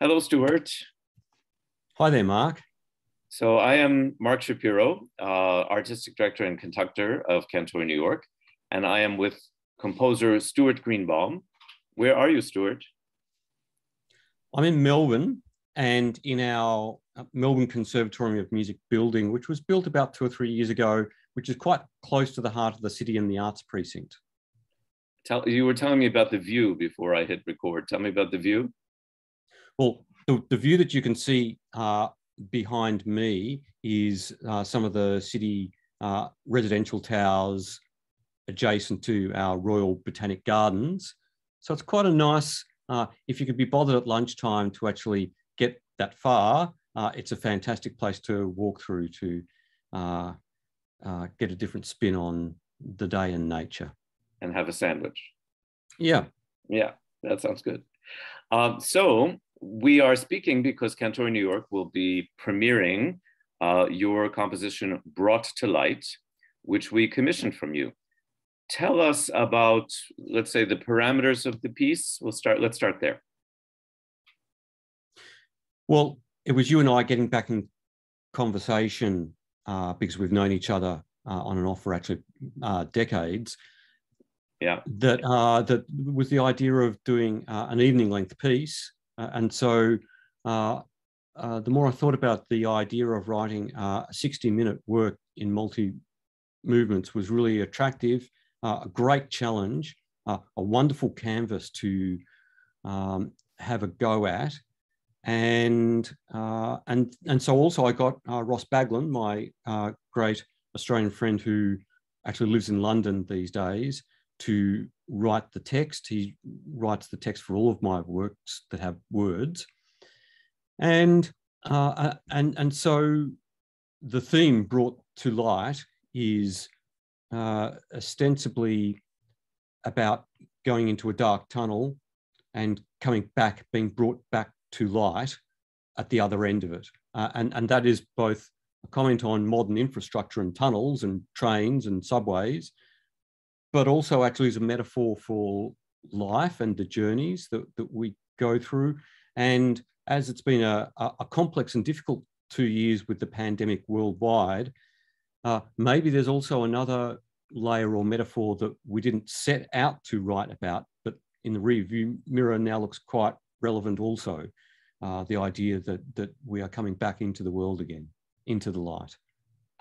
Hello, Stuart. Hi there, Mark. So I am Mark Shapiro, uh, artistic director and conductor of Cantori New York, and I am with composer Stuart Greenbaum. Where are you, Stuart? I'm in Melbourne and in our uh, Melbourne Conservatorium of Music building, which was built about two or three years ago, which is quite close to the heart of the city and the arts precinct. Tell, you were telling me about the view before I hit record. Tell me about the view. Well, the, the view that you can see uh, behind me is uh, some of the city uh, residential towers adjacent to our Royal Botanic Gardens. So it's quite a nice, uh, if you could be bothered at lunchtime to actually get that far, uh, it's a fantastic place to walk through to uh, uh, get a different spin on the day and nature. And have a sandwich. Yeah. Yeah, that sounds good. Um, so we are speaking because Cantori New York will be premiering uh, your composition Brought to Light, which we commissioned from you. Tell us about, let's say, the parameters of the piece. We'll start, let's start there. Well, it was you and I getting back in conversation uh, because we've known each other uh, on and off for actually uh, decades. Yeah. That uh, that was the idea of doing uh, an evening length piece, and so the more I thought about the idea of writing a 60 minute work in multi movements was really attractive, a great challenge, a wonderful canvas to um, have a go at. And uh, and and so also I got uh, Ross Baglin, my uh, great Australian friend who actually lives in London these days, to write the text. He writes the text for all of my works that have words, and uh, uh, and and so the theme brought to light is uh, ostensibly about going into a dark tunnel and coming back, being brought back to light at the other end of it. Uh, and, and that is both a comment on modern infrastructure and tunnels and trains and subways, but also actually as a metaphor for life and the journeys that, that we go through. And as it's been a, a complex and difficult two years with the pandemic worldwide, uh, maybe there's also another layer or metaphor that we didn't set out to write about, but in the review mirror now looks quite relevant also. Uh, the idea that that we are coming back into the world again, into the light.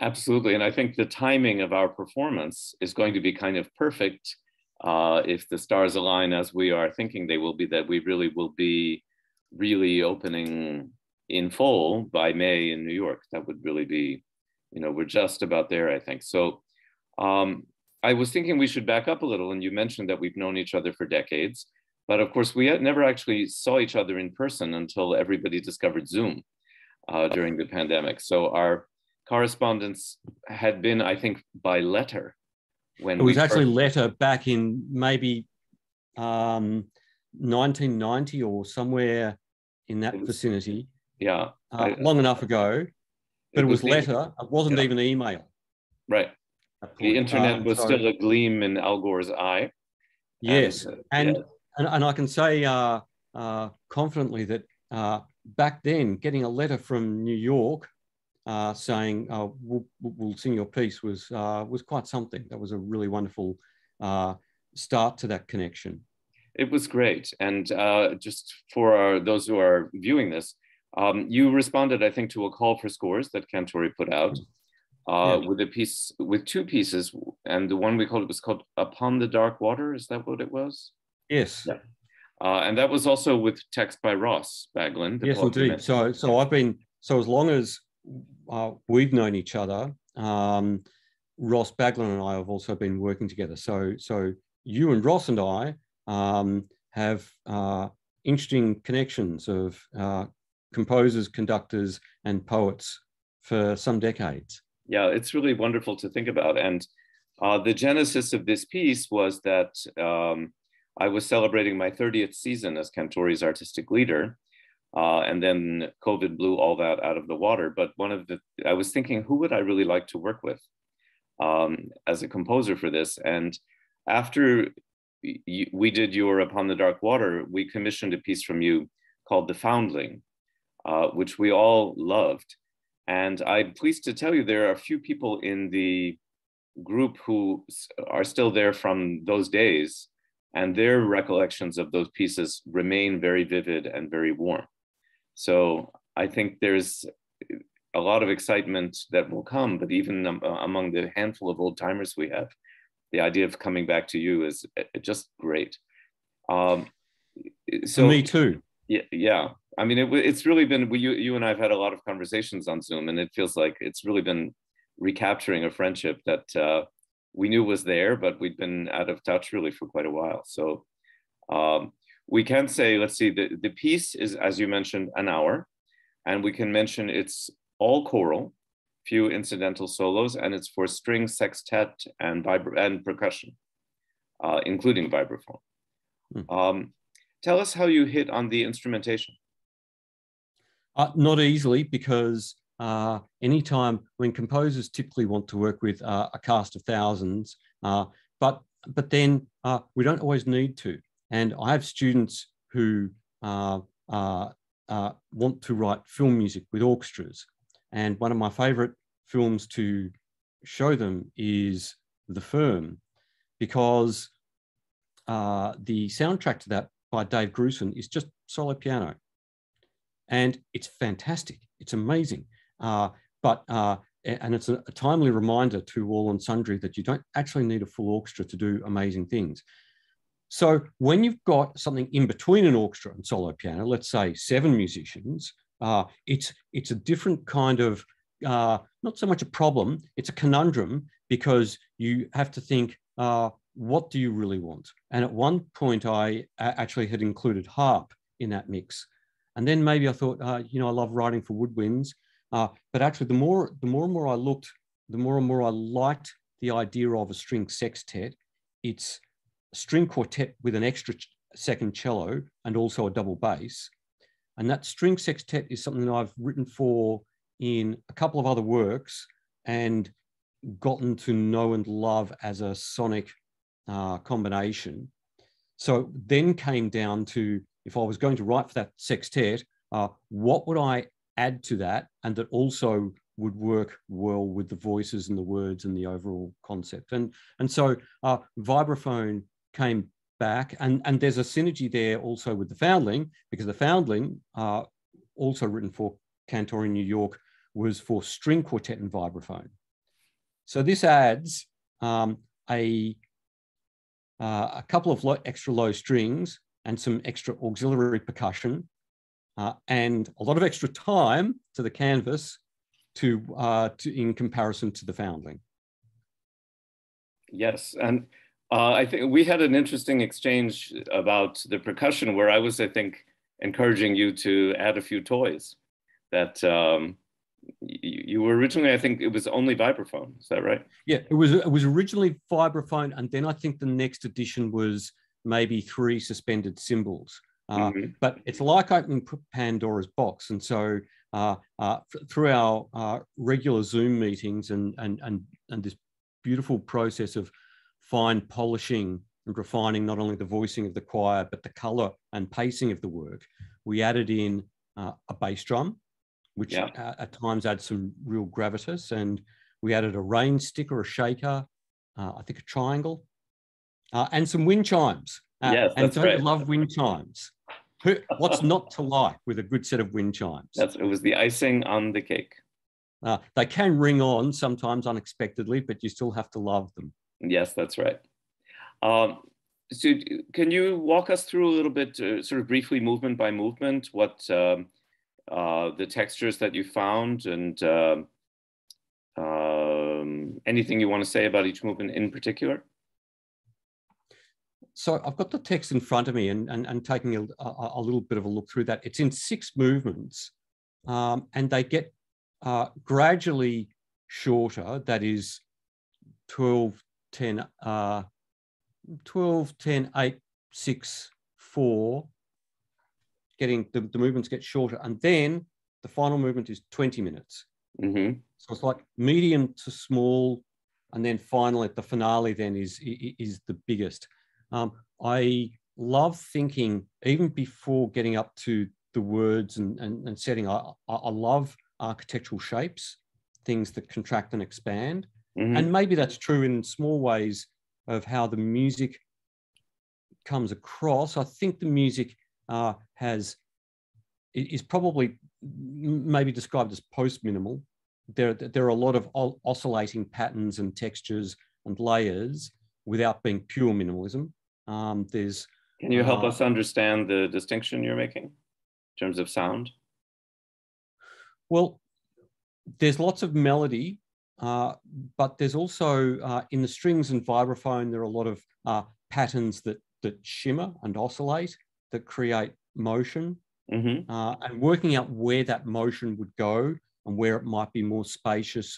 Absolutely, and I think the timing of our performance is going to be kind of perfect uh, if the stars align as we are thinking they will be. That we really will be really opening in full by May in New York. That would really be, you know, we're just about there, I think. So. Um, I was thinking we should back up a little, and you mentioned that we've known each other for decades. But of course, we never actually saw each other in person until everybody discovered Zoom uh, during the pandemic. So our correspondence had been, I think, by letter. When it was actually letter back in maybe um, 1990 or somewhere in that was, vicinity. Yeah, uh, I, long enough ago. But it, it was, was, letter. It wasn't yeah. even email. Right. The internet uh, was so, still a gleam in Al Gore's eye. Yes, and, uh, and yeah and, and I can say uh, uh, confidently that uh, back then, getting a letter from New York uh, saying uh, we'll, we'll, sing your piece was uh, was quite something. That was a really wonderful start to that connection. It was great, and just for our, those who are viewing this, um, you responded, I think, to a call for scores that Cantori put out. Uh, yeah. with a piece with two pieces and the one we called it was called upon the dark water is that what it was Yes. Yeah. Uh, and that was also with text by Ross Baglin. Yes, indeed. So, so I've been so as long as uh, we've known each other, um, Ross Baglin and I have also been working together. So, so you and Ross and I um, have uh, interesting connections of uh, composers, conductors, and poets for some decades. Yeah, it's really wonderful to think about. And uh, the genesis of this piece was that. Um, I was celebrating my 30th season as Cantori's artistic leader. Uh, and then COVID blew all that out of the water. But one of the, I was thinking, who would I really like to work with um, as a composer for this? And after we did your Upon the Dark Water, we commissioned a piece from you called The Foundling, uh, which we all loved. And I'm pleased to tell you there are a few people in the group who are still there from those days, and their recollections of those pieces remain very vivid and very warm. So I think there's a lot of excitement that will come, but even um, among the handful of old timers we have, the idea of coming back to you is uh, just great. Um, so me too. Yeah, yeah. I mean, it, it's really been you. You and I've had a lot of conversations on Zoom, and it feels like it's really been recapturing a friendship that uh, we knew was there, but we'd been out of touch really for quite a while. So um, we can say, let's see, the, the piece is, as you mentioned, an hour, and we can mention it's all choral, few incidental solos, and it's for string sextet and, vibra- and percussion, uh, including vibraphone. Hmm. Um, tell us how you hit on the instrumentation. Uh, not easily, because uh, anytime when composers typically want to work with uh, a cast of thousands, uh, but but then uh, we don't always need to. And I have students who uh, want to write film music with orchestras, and one of my favorite films to show them is The Firm, because uh, the soundtrack to that by Dave Grusin is just solo piano. And it's fantastic. It's amazing. Uh, but uh, and it's a, a, timely reminder to all and sundry that you don't actually need a full orchestra to do amazing things. So when you've got something in between an orchestra and solo piano, let's say seven musicians, uh, it's it's a different kind of uh, not so much a problem, it's a conundrum because you have to think, uh, what do you really want? And at one point, I actually had included harp in that mix. And then maybe I thought, uh, you know, I love writing for woodwinds. Uh, but actually, the more, the more and more I looked, the more and more I liked the idea of a string sextet. It's string quartet with an extra second cello and also a double bass. And that string sextet is something that I've written for in a couple of other works and gotten to know and love as a sonic uh, combination. So then came down to if I was going to write for that sextet, uh, what would I add to that and that also would work well with the voices and the words and the overall concept. And, and so uh, vibraphone came back and, and there's a synergy there also with the Foundling because the Foundling, uh, also written for Cantori New York, was for string quartet and vibraphone. So this adds um, a, uh, a couple of low, extra low strings and some extra auxiliary percussion uh, and a lot of extra time to the canvas to, uh, to in comparison to the foundling. Yes, and uh, I think we had an interesting exchange about the percussion where I was, I think, encouraging you to add a few toys that um, you, you were originally, I think it was only vibraphone. Is that right? Yeah, it was. It was originally vibraphone, and then I think the next edition was maybe three suspended cymbals. Uh, mm-hmm. But it's like opening Pandora's box, and so uh, uh, through our uh, regular Zoom meetings and and and and this beautiful process of fine polishing and refining not only the voicing of the choir but the color and pacing of the work, we added in uh, a bass drum which yeah. uh, at times adds some real gravitas. And we added a rain stick or a shaker, uh, I think a triangle, uh, and some wind chimes. Uh, yes, and right. love wind chimes. What's not to like with a good set of wind chimes? That's it was the icing on the cake. Uh, they can ring on sometimes unexpectedly, but you still have to love them. Yes, that's right. Um, so, can you walk us through a little bit, uh, sort of briefly, movement by movement, what um, uh, the textures that you found and uh, um, anything you want to say about each movement in particular? So I've got the text in front of me and, and, and taking a, a, a little bit of a look through that. It's in six movements um, and they get uh, gradually shorter. That is 12, 10, uh, 12, 10, 8, 6, 4, getting the, the movements get shorter. And then the final movement is 20 minutes. Mm-hmm. So it's like medium to small. And then finally, the finale then is, is the biggest. Um, I love thinking, even before getting up to the words and, and, and setting. I, I love architectural shapes, things that contract and expand. Mm-hmm. And maybe that's true in small ways of how the music comes across. I think the music uh, has is probably maybe described as post minimal. There, there are a lot of oscillating patterns and textures and layers without being pure minimalism. Um, there's. Can you help uh, us understand the distinction you're making in terms of sound? Well, there's lots of melody, uh, but there's also uh, in the strings and vibraphone there are a lot of uh, patterns that that shimmer and oscillate that create motion, mm-hmm. Uh, and working out where that motion would go and where it might be more spacious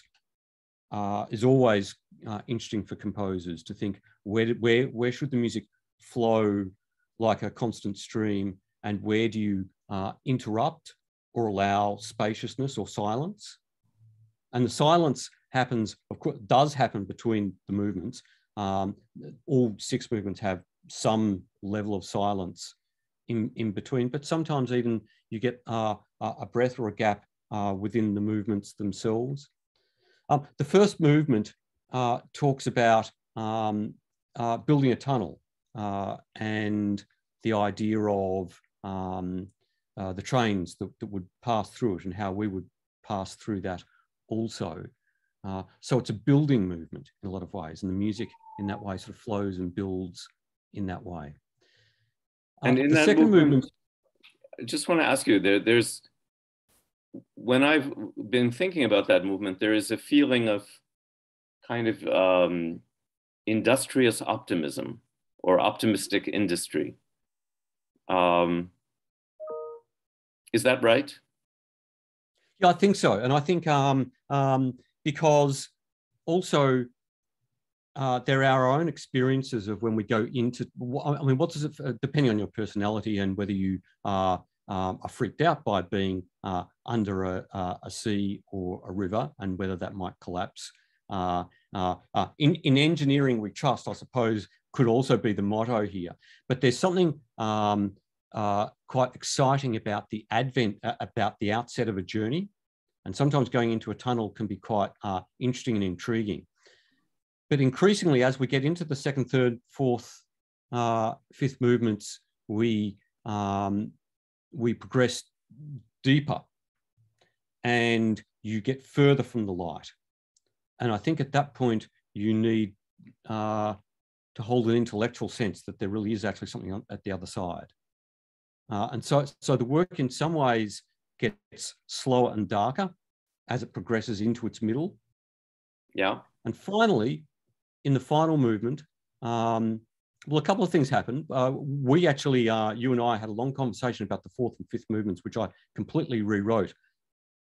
uh, is always uh, interesting for composers to think where, where, where should the music flow like a constant stream and where do you uh, interrupt or allow spaciousness or silence? And the silence happens, of course, does happen between the movements. Um, all six movements have some level of silence in, in between, but sometimes even you get uh, a breath or a gap uh, within the movements themselves. Um, the first movement uh, talks about um, uh, building a tunnel uh, and the idea of um, uh, the trains that, that, would pass through it and how we would pass through that also. Uh, so it's a building movement in a lot of ways, and the music in that way sort of flows and builds in that way. And in the that second movement, movement, I just want to ask you there, there's when I've been thinking about that movement, there is a feeling of kind of um, industrious optimism or optimistic industry. Um, is that right? Yeah, I think so. And I think um, um, because also uh, there are our own experiences of when we go into, I mean, what does it, uh, depending on your personality and whether you are um, are freaked out by being uh, under a, a, sea or a river and whether that might collapse. Uh, uh, uh, in, in engineering, we trust, I suppose, could also be the motto here. But there's something um, quite exciting about the advent, about the outset of a journey. And sometimes going into a tunnel can be quite interesting and intriguing. But increasingly, as we get into the second, third, fourth, fifth movements, we um, we progress deeper and you get further from the light. And I think at that point, you need uh, to hold an intellectual sense that there really is actually something at the other side. Uh, and so, so the work in some ways gets slower and darker as it progresses into its middle. Yeah. And finally, in the final movement, um, well, a couple of things happened. Uh, we actually, uh, you and I had a long conversation about the fourth and fifth movements, which I completely rewrote.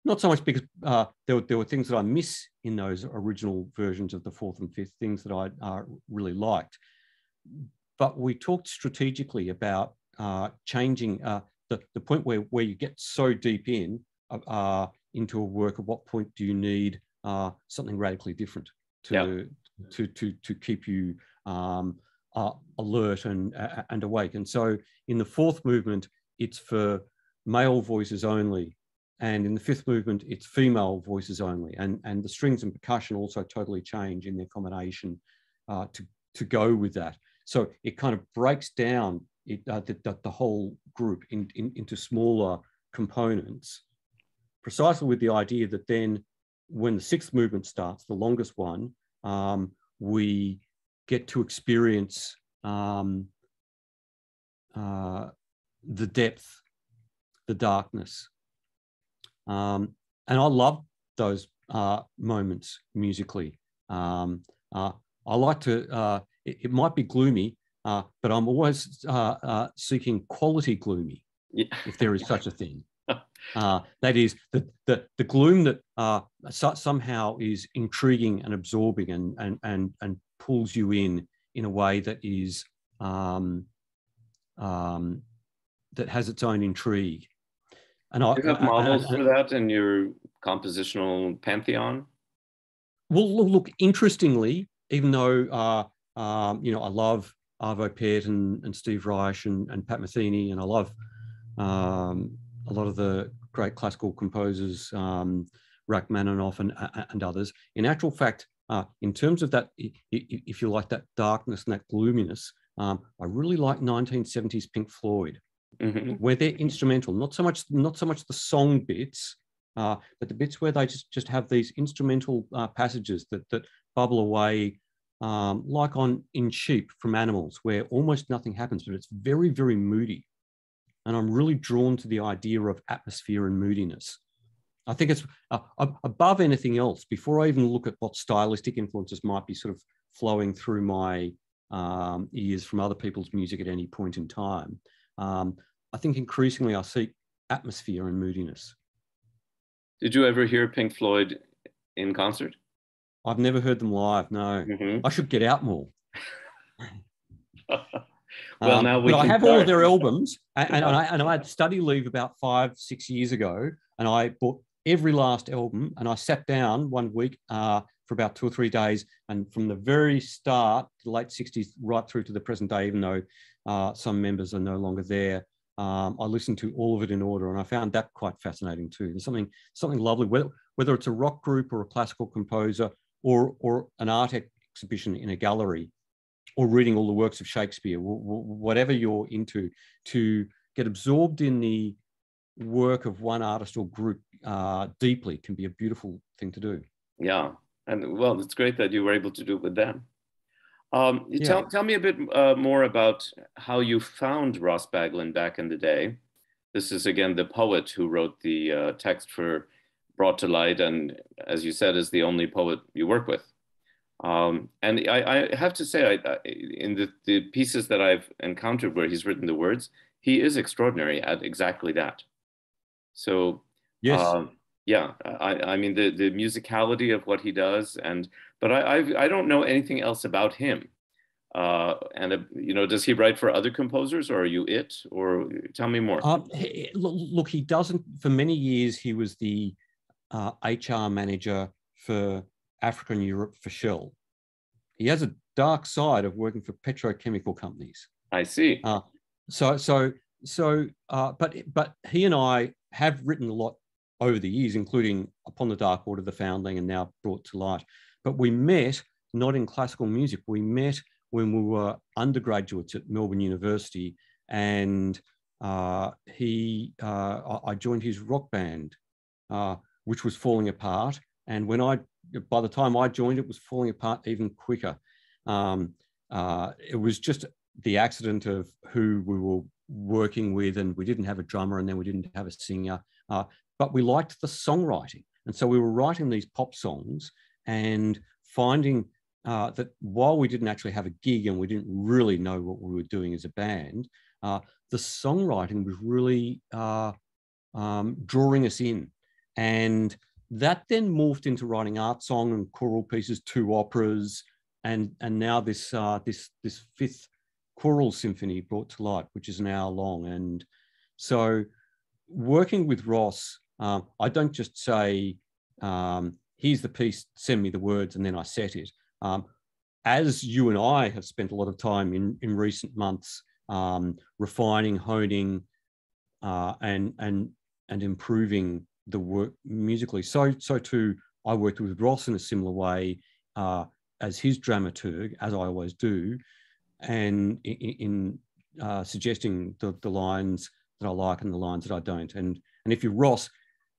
Not so much because uh, there, were, there were things that I miss in those original versions of the fourth and fifth, things that I uh, really liked. But we talked strategically about uh, changing uh, the, the point where, where you get so deep in into a work, at what point do you need something radically different to, yep. to, to, to keep you um, uh, alert and, uh, and awake. And so in the fourth movement, it's for male voices only. And in the fifth movement, it's female voices only. And, and the strings and percussion also totally change in their combination uh, to, to go with that. So it kind of breaks down it, uh, the, the, the, whole group in, in, into smaller components, precisely with the idea that then when the sixth movement starts, the longest one, um, we get to experience um, uh, the depth, the darkness. Um, and I love those uh, moments musically. Um, uh, I like to, uh, it, it, might be gloomy, uh, but I'm always uh, seeking quality gloomy, yeah. if there is such a thing. that is the, the, the gloom that somehow is intriguing and absorbing and, and, and, and pulls you in in a way that is um, um, that has its own intrigue. And I, you have models for that in your compositional pantheon. Well, look, look interestingly, even though uh, um, you know I love Arvo Pärt and, and Steve Reich and, and Pat Metheny, and I love um, a lot of the great classical composers, um, Rachmaninoff and, and others. In actual fact, uh, in terms of that, if you like that darkness and that gloominess, um, I really like 1970s Pink Floyd, mm-hmm. where they're instrumental. Not so much, not so much the song bits, uh, but the bits where they just just have these instrumental uh, passages that that bubble away, um, like on in Sheep from Animals, where almost nothing happens, but it's very very moody, and I'm really drawn to the idea of atmosphere and moodiness. I think it's uh, above anything else. Before I even look at what stylistic influences might be sort of flowing through my um, ears from other people's music at any point in time, um, I think increasingly I seek atmosphere and moodiness. Did you ever hear Pink Floyd in concert? I've never heard them live. No, mm-hmm. I should get out more. well, um, now we. But I have start. all of their albums, and, and, I, and I had study leave about five, six years ago, and I bought every last album and I sat down one week uh, for about two or three days. And from the very start, the late 60s, right through to the present day, even though uh, some members are no longer there, um, I listened to all of it in order. And I found that quite fascinating too. There's something, something lovely, whether, whether it's a rock group or a classical composer or, or an art exhibition in a gallery or reading all the works of Shakespeare, whatever you're into, to get absorbed in the work of one artist or group uh, deeply can be a beautiful thing to do. Yeah, and well, it's great that you were able to do it with them. Um, yeah. tell, tell me a bit uh, more about how you found Ross Baglin back in the day. This is again the poet who wrote the uh, text for Brought to Light, and as you said, is the only poet you work with. Um, and I, I, have to say, I, I, in the, the pieces that I've encountered where he's written the words, he is extraordinary at exactly that. So yes, um, yeah, I, I mean the the musicality of what he does, and but I I've, I do not know anything else about him. Uh, and uh, you know, does he write for other composers, or are you it? Or tell me more. Um, he, look, he doesn't. For many years, he was the uh, HR manager for Africa and Europe for Shell. He has a dark side of working for petrochemical companies. I see. Uh, so, so, so, uh, but but he and I have written a lot over the years, including Upon the Dark Water, of The Foundling, and now Brought to Light. But we met not in classical music. We met when we were undergraduates at Melbourne University, and uh, he, uh, I joined his rock band, uh, which was falling apart. And when I, by the time I joined, it was falling apart even quicker. Um, uh, it was just the accident of who we were working with, and we didn't have a drummer, and then we didn't have a singer, uh, but we liked the songwriting, and so we were writing these pop songs and finding uh, that while we didn't actually have a gig and we didn't really know what we were doing as a band, uh, the songwriting was really uh, um, drawing us in, and that then morphed into writing art song and choral pieces, two operas, and and now this uh, this this fifth choral symphony brought to light, which is an hour long. And so, working with Ross, um, I don't just say, um, here's the piece, send me the words, and then I set it. Um, as you and I have spent a lot of time in, in recent months um, refining, honing, uh, and, and, and improving the work musically, so, so too, I worked with Ross in a similar way uh, as his dramaturg, as I always do, and in, in uh, suggesting the, the lines that I like and the lines that I don't. And, and if you're Ross,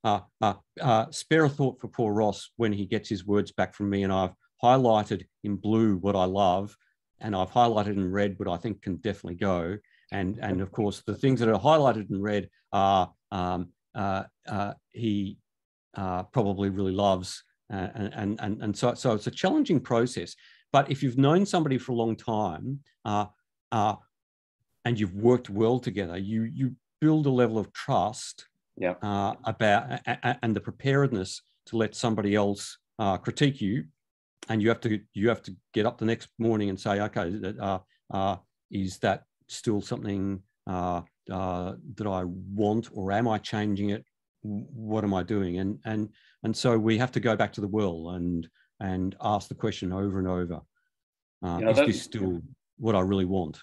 uh, uh, uh, spare a thought for poor Ross when he gets his words back from me and I've highlighted in blue what I love and I've highlighted in red what I think can definitely go. And, and of course, the things that are highlighted in red are um, he uh, probably really loves. and, and, and, and so, so it's a challenging process. But if you've known somebody for a long time uh, uh, and you've worked well together, you you build a level of trust yeah. uh, about and the preparedness to let somebody else uh, critique you, and you have to you have to get up the next morning and say, okay, uh, uh, is that still something that I want, or am I changing it? What am I doing? And and and so we have to go back to the well and and ask the question over and over uh, is this still what I really want?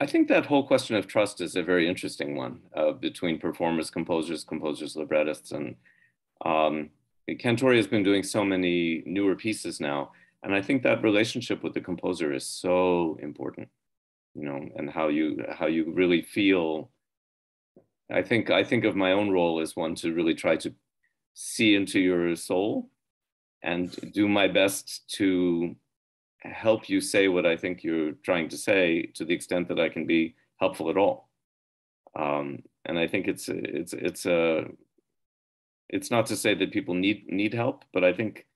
I think that whole question of trust is a very interesting one uh, between performers, composers, composers, librettists, and um, Cantori has been doing so many newer pieces now, and I think that relationship with the composer is so important, you know, and how you how you really feel. I think I think of my own role as one to really try to see into your soul and do my best to help you say what I think you're trying to say to the extent that I can be helpful at all. Um, and I think it's it's it's a it's not to say that people need need help, but I think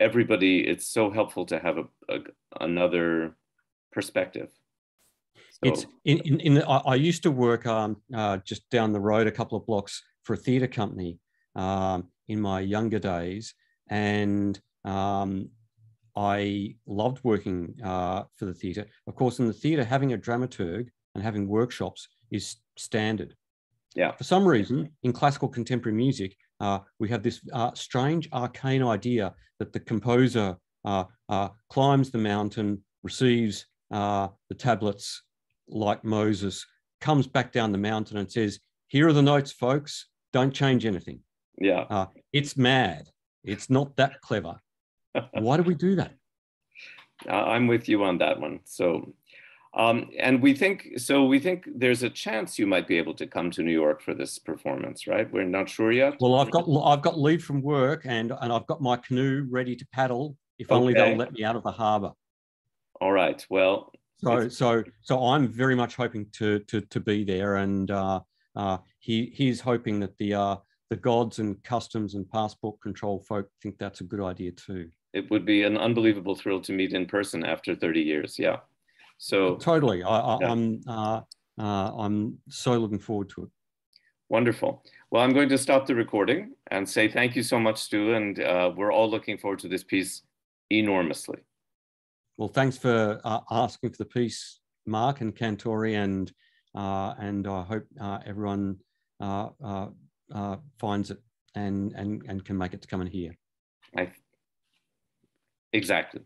everybody it's so helpful to have a, a another perspective. So. It's in in, in the, I, I, used to work um, uh, just down the road a couple of blocks for a theatre company um, in my younger days, and um, I loved working uh, for the theatre. Of course, in the theatre, having a dramaturg and having workshops is standard. Yeah. For some reason, in classical contemporary music, uh, we have this uh, strange arcane idea that the composer uh, uh, climbs the mountain, receives uh, the tablets like Moses, comes back down the mountain and says, Here are the notes, folks. Don't change anything. Yeah. it's mad. It's not that clever. Why do we do that? Uh, I'm with you on that one. So, um, and we think so. We think there's a chance you might be able to come to New York for this performance, right? We're not sure yet. Well, I've got I've got leave from work, and and I've got my canoe ready to paddle. If only they'll let me out of the harbour. All right. Well. So so so I'm very much hoping to to to be there, and uh, uh, he he's hoping that the uh, the gods and customs and passport control folk think that's a good idea too it would be an unbelievable thrill to meet in person after 30 years. Yeah. So totally. I, am yeah. uh, uh, I'm so looking forward to it. Wonderful. Well, I'm going to stop the recording and say thank you so much, Stu, and uh, we're all looking forward to this piece enormously. Well, thanks for uh, asking for the piece, Mark and Cantori, and uh, and I hope uh, everyone finds it and and and can make it to come and hear. Exactly.